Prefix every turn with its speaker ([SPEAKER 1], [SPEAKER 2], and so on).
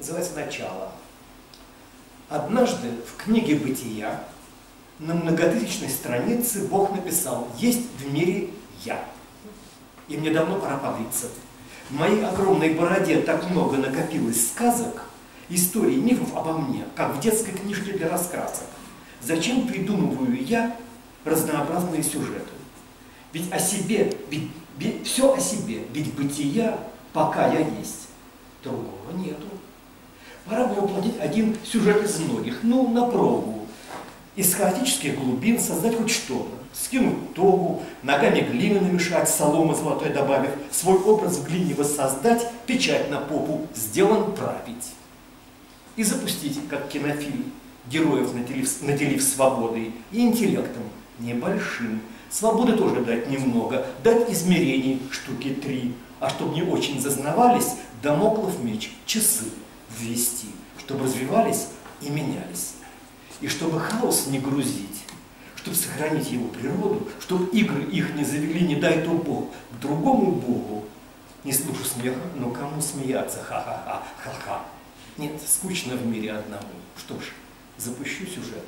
[SPEAKER 1] Называется «Начало». Однажды в книге «Бытия» на многотысячной странице Бог написал «Есть в мире я». И мне давно пора побриться. В моей огромной бороде так много накопилось сказок, историй, мифов обо мне, как в детской книжке для раскрасок. Зачем придумываю я разнообразные сюжеты? Ведь о себе, ведь, ведь все о себе, ведь бытия, пока я есть, другого нету. Пора бы воплотить один сюжет из многих, ну, на пробу. Из хаотических глубин создать хоть что-то. Скинуть тогу, ногами глины намешать, соломы золотой добавив, свой образ в глине воссоздать, печать на попу, сделан править. И запустить, как кинофильм, героев наделив, наделив свободой и интеллектом небольшим. Свободы тоже дать немного, дать измерений штуки три, а чтобы не очень зазнавались, домоклов меч, часы ввести, чтобы развивались и менялись. И чтобы хаос не грузить, чтобы сохранить его природу, чтобы игры их не завели, не дай то Бог, к другому Богу. Не слышу смеха, но кому смеяться, ха-ха-ха, ха-ха. Нет, скучно в мире одному. Что ж, запущу сюжет.